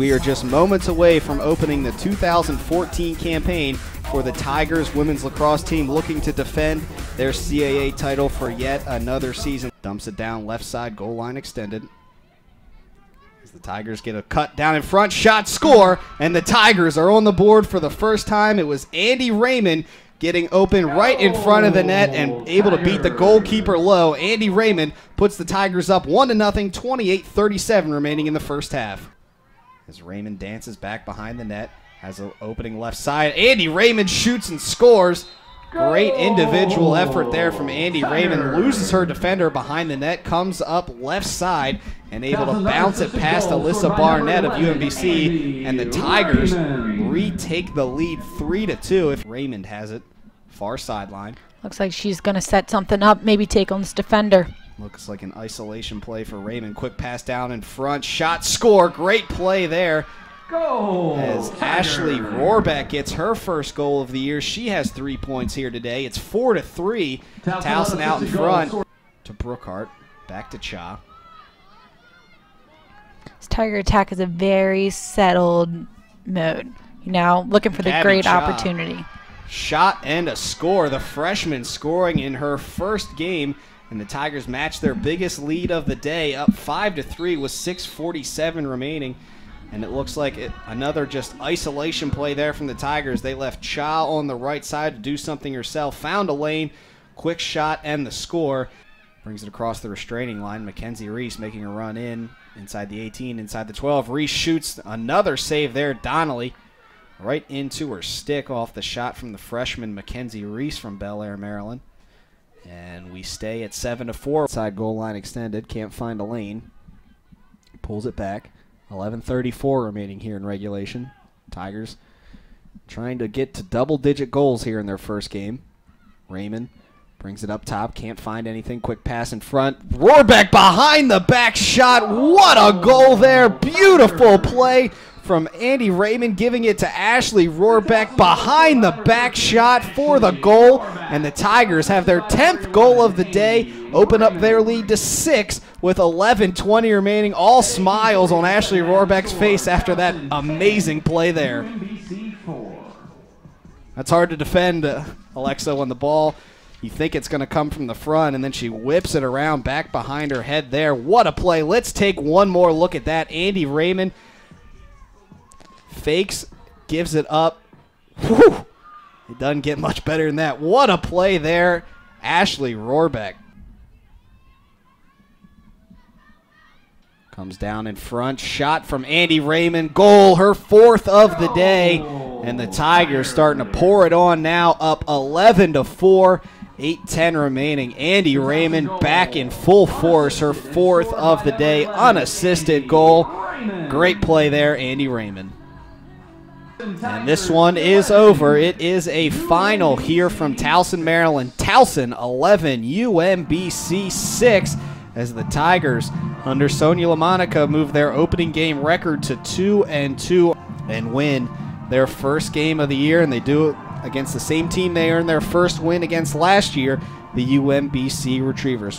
We are just moments away from opening the 2014 campaign for the Tigers women's lacrosse team looking to defend their CAA title for yet another season. Dumps it down left side, goal line extended. As the Tigers get a cut down in front, shot, score, and the Tigers are on the board for the first time. It was Andi Raymond getting open right in front of the net and able to beat the goalkeeper low. Andi Raymond puts the Tigers up 1 to nothing, 28-37 remaining in the first half. As Raymond dances back behind the net, has an opening left side. Andi Raymond shoots and scores. Great individual effort there from Andi Raymond. Loses her defender behind the net, comes up left side, and able to bounce it past Alyssa Barnett of UMBC. And the Tigers retake the lead 3 to 2 if Raymond has it. Far sideline. Looks like she's going to set something up, maybe take on this defender. Looks like an isolation play for Raymond. Quick pass down in front. Shot, score. Great play there. Goal. As Ashleigh Rhorback gets her first goal of the year. She has three points here today. It's four to three. Towson out in front to Brookhart. Back to Cha. This Tiger attack is a very settled mode. You know, looking for the Gabby great Cha. opportunity. Shot and a score. The freshman scoring in her first game. And the Tigers match their biggest lead of the day, up five to three with 6:47 remaining. And it looks like it, another just isolation play there from the Tigers. They left Cha on the right side to do something herself. Found a lane, quick shot, and the score. Brings it across the restraining line. Mackenzie Reese making a run in inside the 18, inside the 12. Reese shoots another save there. Donnelly right into her stick off the shot from the freshman Mackenzie Reese from Bel Air, Maryland. We stay at 7 to 4. Side goal line extended. Can't find a lane. Pulls it back. 11:34 remaining here in regulation. Tigers trying to get to double-digit goals here in their first game. Raymond brings it up top, can't find anything. Quick pass in front. Rhorback behind the back shot. What a goal there! Beautiful play from Andi Raymond, giving it to Ashleigh Rhorback behind the back shot for the goal. And the Tigers have their 10th goal of the day, open up their lead to six with 11:20 remaining. All smiles on Ashleigh Rhorback's face after that amazing play there. That's hard to defend, uh, Alexa, on the ball, you think it's going to come from the front, and then she whips it around back behind her head there. What a play. Let's take one more look at that. Andi Raymond fakes, gives it up. Whew. It doesn't get much better than that. What a play there. Ashleigh Rhorback. Comes down in front. Shot from Andi Raymond. Goal, her fourth of the day. And the Tigers starting to pour it on now, up 11 to 4. 8-10 remaining. Andi Raymond back in full force, her fourth of the day, unassisted goal. Great play there, Andi Raymond. And this one is over. It is a final here from Towson, Maryland. Towson 11, UMBC 6 as the Tigers under Sonia LaMonica move their opening game record to 2 and 2 and win their first game of the year and they do it against the same team they earned their first win against last year, the UMBC Retrievers.